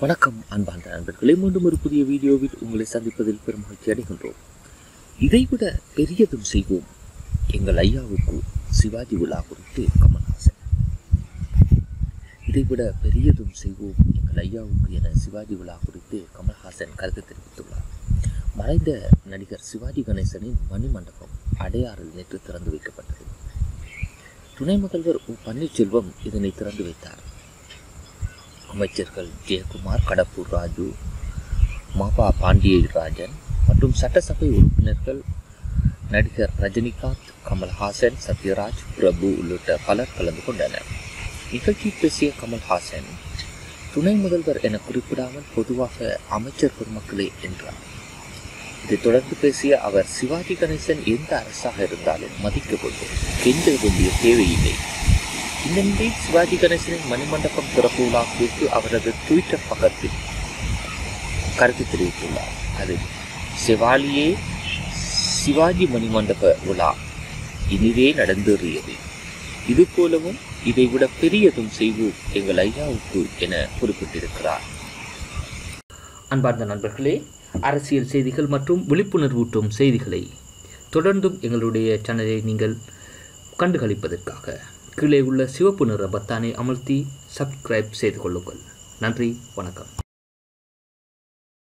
வணக்கம் அன்பார்ந்த நண்பர்களே. மீண்டும் ஒரு புதிய வீடியோவில் உங்களை சந்திப்பதில் பெரும் மகிழ்ச்சி அடைகின்றோம். இதைவிட பெரியதும் செய்வோம். எங்கள் ஐயாவுக்கு சிவாஜி விழா குறித்து கமல்ஹாசன். இதைவிட பெரியதும் செய்வோம் எங்கள் ஐயாவுக்கு என சிவாஜி விழா குறித்து கமல்ஹாசன் கருத்து தெரிவித்துள்ளார். மறைந்த நடிகர் சிவாஜி கணேசனின் மணிமண்டபம் அடையாறில் நேற்று திறந்து வைக்கப்பட்டது. துணை முதல்வர் ஓ பன்னீர்செல்வம் இதனை திறந்து வைத்தார். அமைச்சர்கள் ஜெயக்குமார் கடப்பூர் ராஜு மாபா பாண்டியராஜன் மற்றும் சட்டசபை உறுப்பினர்கள் நடிகர் ரஜினிகாந்த் கமல்ஹாசன் சத்யராஜ் பிரபு உள்ளிட்ட பலர் கலந்து கொண்டனர். நிகழ்ச்சியில் பேசிய கமல்ஹாசன் துணை முதல்வர் என குறிப்பிடாமல் பொதுவாக அமைச்சர் பெருமக்களே என்றார். இதைத் தொடர்ந்து பேசிய அவர் சிவாஜி கணேசன் எந்த அரசாக இருந்தாலும் மதிக்கப்படும் கெஞ்ச வேண்டிய தேவையில்லை. இந்த சிவாஜி கணேசனின் மணிமண்டபம் திறப்பு விழா குறித்து அவரது ட்விட்டர் பக்கத்தில் கருத்து தெரிவித்துள்ளார். அதில் சிவாலியே சிவாஜி மணிமண்டப விழா இனிதே நடந்தேறியது. இது போலவும் இதைவிட பெரியதும் செய்வோம் எங்கள் ஐயாவுக்கு என குறிப்பிட்டிருக்கிறார். அன்பார்ந்த நண்பர்களே அரசியல் செய்திகள் மற்றும் விழிப்புணர்வூட்டும் செய்திகளை தொடர்ந்தும் எங்களுடைய சேனலை நீங்கள் கண்டுகளிப்பதற்காக கீழே உள்ள சிவப்பு நிற பத்தானை அமர்த்தி சப்ஸ்கிரைப் செய்து கொள்ளுங்கள். நன்றி வணக்கம்.